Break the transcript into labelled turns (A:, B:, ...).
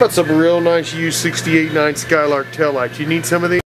A: Got some real nice U689 Skylark tail lights. You need some of these?